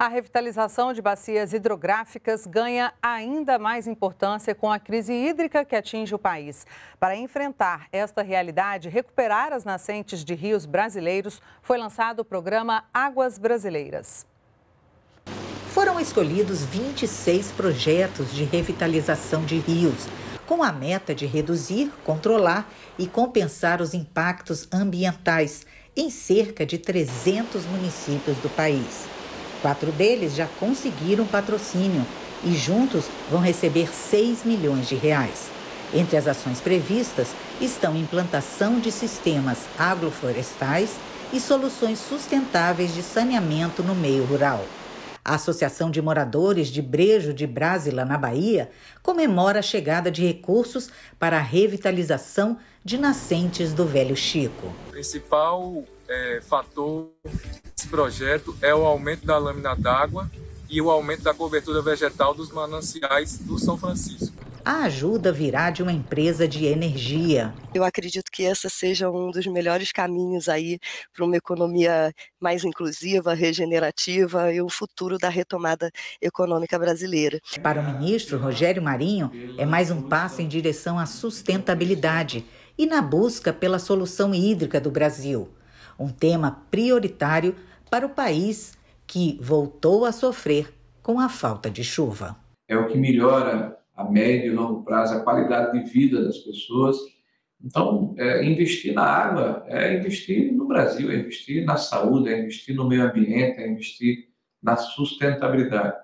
A revitalização de bacias hidrográficas ganha ainda mais importância com a crise hídrica que atinge o país. Para enfrentar esta realidade recuperar as nascentes de rios brasileiros, foi lançado o programa Águas Brasileiras. Foram escolhidos 26 projetos de revitalização de rios, com a meta de reduzir, controlar e compensar os impactos ambientais em cerca de 300 municípios do país. Quatro deles já conseguiram patrocínio e juntos vão receber 6 milhões de reais. Entre as ações previstas estão implantação de sistemas agroflorestais e soluções sustentáveis de saneamento no meio rural. A Associação de Moradores de Brejo de Brasília, na Bahia, comemora a chegada de recursos para a revitalização de nascentes do Velho Chico. O principal é, fator desse projeto é o aumento da lâmina d'água e o aumento da cobertura vegetal dos mananciais do São Francisco. A ajuda virá de uma empresa de energia. Eu acredito que essa seja um dos melhores caminhos aí para uma economia mais inclusiva, regenerativa e o futuro da retomada econômica brasileira. Para o ministro Rogério Marinho, é mais um passo em direção à sustentabilidade e na busca pela solução hídrica do Brasil um tema prioritário para o país que voltou a sofrer com a falta de chuva. É o que melhora a médio e longo prazo a qualidade de vida das pessoas. Então, é, investir na água é investir no Brasil, é investir na saúde, é investir no meio ambiente, é investir na sustentabilidade.